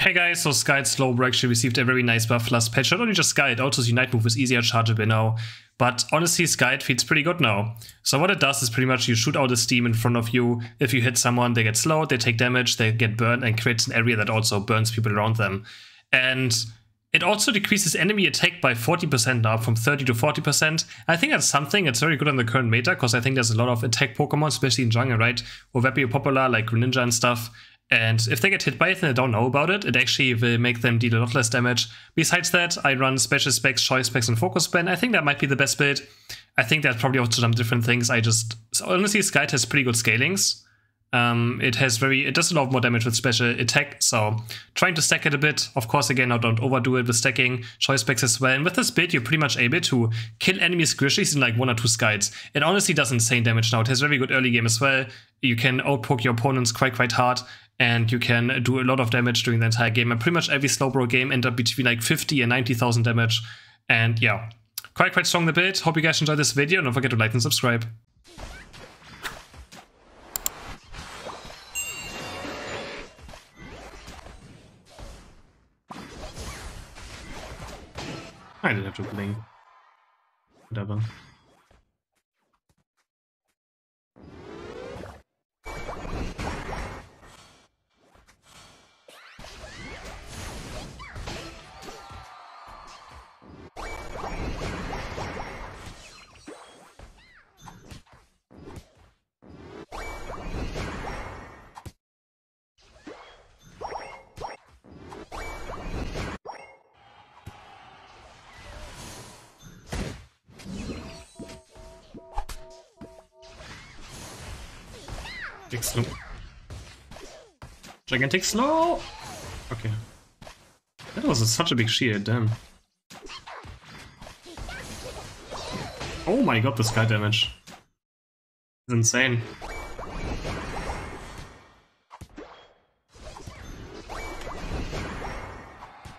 Hey guys, so Scald Slowbro actually received a very nice buff last patch. Not only just Scald, also his Unite move is easier chargeable now. But honestly, Scald feels pretty good now. So what it does is pretty much you shoot out a steam in front of you. If you hit someone, they get slowed, they take damage, they get burned, and creates an area that also burns people around them. And it also decreases enemy attack by 40% now, from 30 to 40%. I think that's something that's very good on the current meta, because I think there's a lot of attack Pokemon, especially in jungle, right? Are very popular, like Greninja and stuff. And if they get hit by it and they don't know about it, it actually will make them deal a lot less damage. Besides that, I run special specs, choice specs, and focus band. I think that might be the best build. I think there's probably also some different things. I just so honestly, Scald has pretty good scalings. Um, it has very it does a lot more damage with special attack, so trying to stack it a bit. Of course, again, now don't overdo it with stacking choice specs as well. And with this build, you're pretty much able to kill enemy squishies in like one or two Scalds. It honestly does insane damage now. It has very good early game as well. You can outpoke your opponents quite quite hard and you can do a lot of damage during the entire game. And pretty much every Slowbro game end up between like 50 and 90,000 damage. And yeah, quite quite strong the build. Hope you guys enjoyed this video. Don't forget to like and subscribe. I didn't have to blink. Whatever. Gigantic slow. Gigantic slow! Okay. That was a, such a big shield, damn. Oh my god, the Scald damage. It's insane.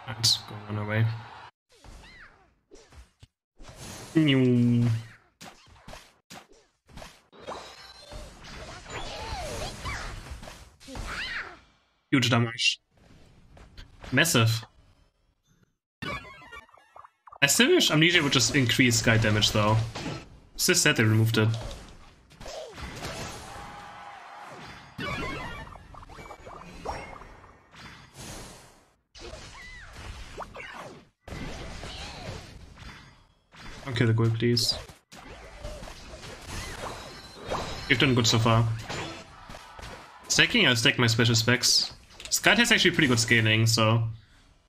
Let's go on away. Huge damage. Massive. I still wish Amnesia would just increase Scald damage though. It's just they removed it. Okay, the goal please. You've done good so far. Stacking, I'll stack my special specs. Scald has actually pretty good scaling, so...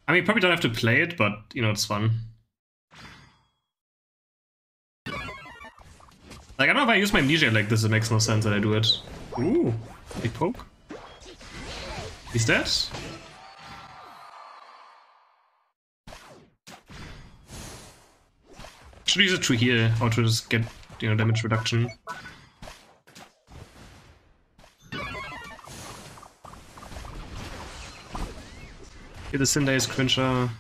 I mean, probably don't have to play it, but, you know, it's fun. Like, I don't know if I use my amnesia like this, it makes no sense that I do it. Ooh, big poke. He's dead? Should use it to heal, or to just get, you know, damage reduction. Get the Cinderace Quencher.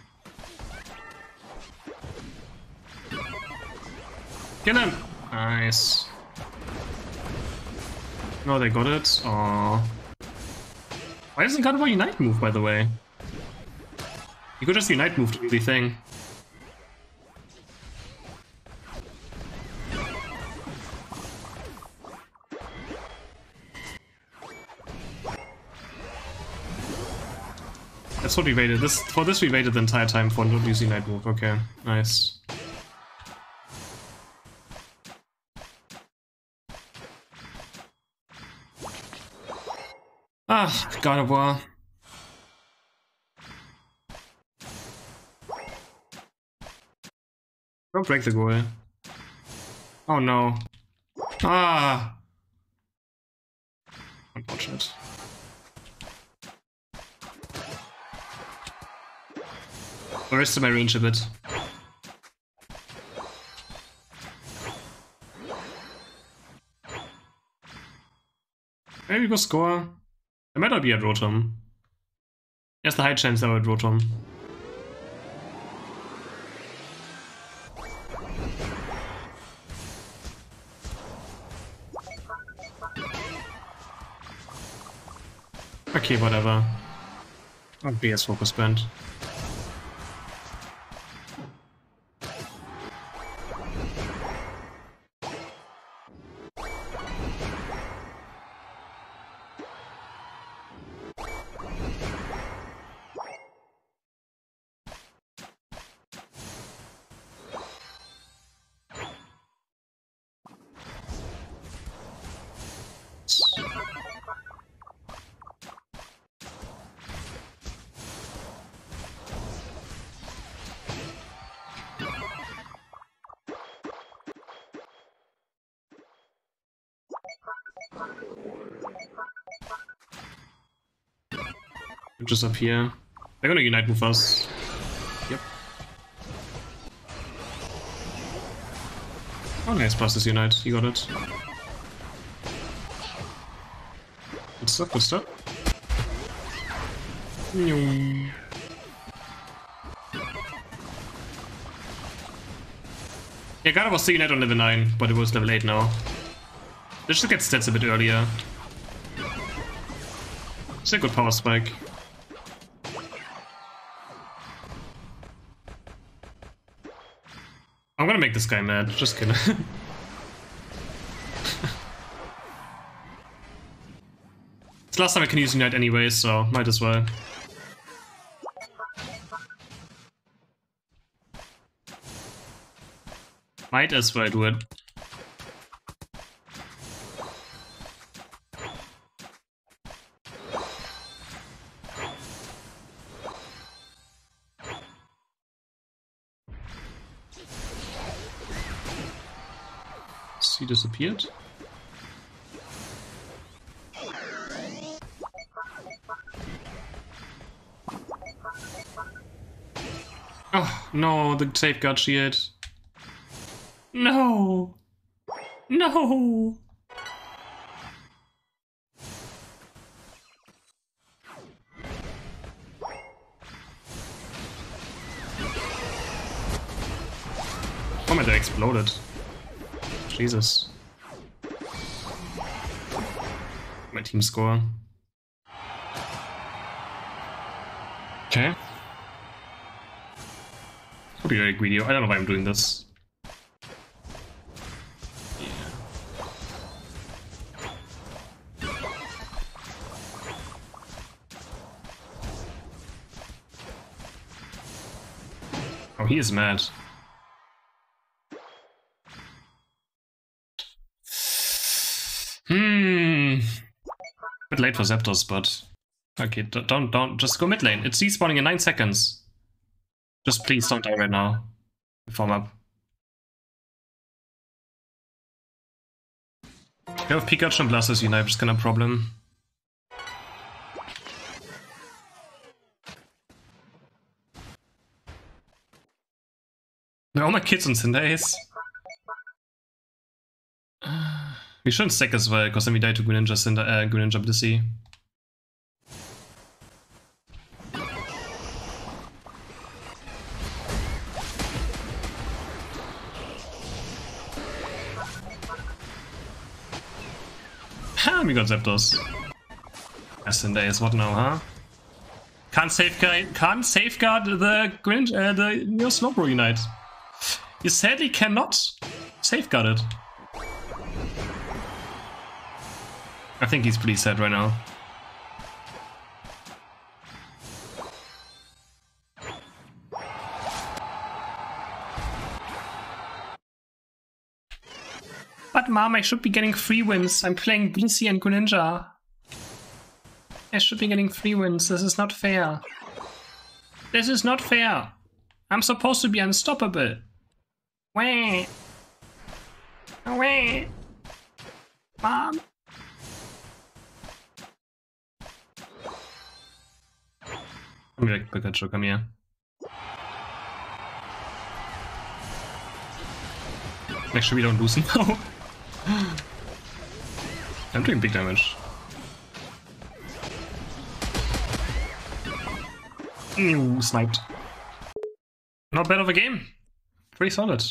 Get him! Nice. No, they got it. Aww. Why doesn't Gardevoir Unite move, by the way? You could just Unite move to the thing. That's what we waited. This for this we waited the entire time for not using night move. Okay, nice. Ah, Gardevoir. Don't break the goal. Oh no. Ah. Unfortunate. Is my range a bit? Maybe go score. I might not be at Rotom. There's the high chance I would Rotom. Okay, whatever. I'll be as focus band. Just up here. They're gonna unite with us. Yep. Oh nice, plus this unite. You got it. Good stuff, good stuff. Yeah, God was the unite on level 9, but it was level 8 now. They should get stats a bit earlier. It's a good power spike. Make this guy mad, just kidding. it's the last time I can use Unite anyway, so might as well. Might as well do it. He disappeared. Oh, no, the safeguard shield. No! No! Oh my, they exploded. Jesus. My team score. Okay. Could be very greedy. I don't know why I'm doing this. Oh, he is mad. Late for Zapdos, but... Okay, don't, don't, just go mid lane. It's despawning in 9 seconds. Just please don't die right now. Form up. Yeah, with Pikachu and Blastoise Unite is kind of a problem. Are all my kids on Cinderace? We shouldn't stack as well, because then we die to Greninja, Cinder, uh, Greninja Blissey. Ha, we got Zapdos. Cinder is what now, huh? Can't safeguard, can't safeguard the Greninja, uh, the Neo Slowbro Unite. You sadly cannot safeguard it. Think he's pretty sad right now. But mom, I should be getting free wins. I'm playing Blissey and Greninja. I should be getting free wins. This is not fair. This is not fair. I'm supposed to be unstoppable. Wait. Wait. Mom. Come here, Pikachu, come here. Make sure we don't lose now. I'm doing big damage. Ooh, sniped. Not bad of a game. Pretty solid.